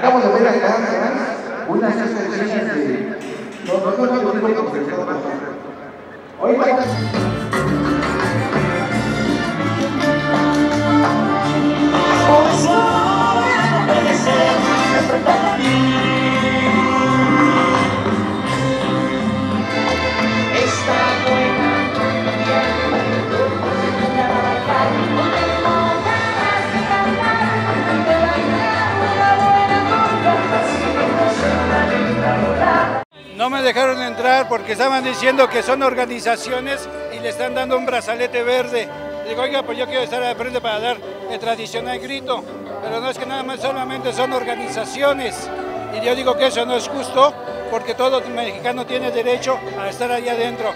Acabo de ver acá unas expresiones de. No, no, no, no, no, no, porque está abajo. Oiga. No me dejaron entrar porque estaban diciendo que son organizaciones y le están dando un brazalete verde. Digo, oiga, pues yo quiero estar al frente para dar el tradicional grito, pero no es que nada más solamente son organizaciones. Y yo digo que eso no es justo porque todo mexicano tiene derecho a estar allá adentro,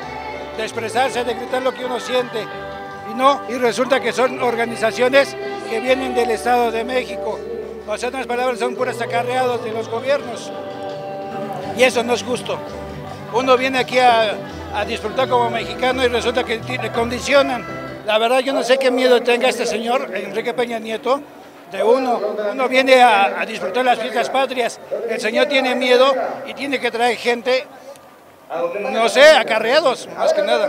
de expresarse, de gritar lo que uno siente. Y no, y resulta que son organizaciones que vienen del Estado de México. O sea, otras palabras, son puras acarreados de los gobiernos. Y eso no es justo. Uno viene aquí a, a disfrutar como mexicano y resulta que le condicionan. La verdad yo no sé qué miedo tenga este señor, Enrique Peña Nieto, de uno. Uno viene a, a disfrutar las fiestas patrias. El señor tiene miedo y tiene que traer gente, no sé, acarreados, más que nada.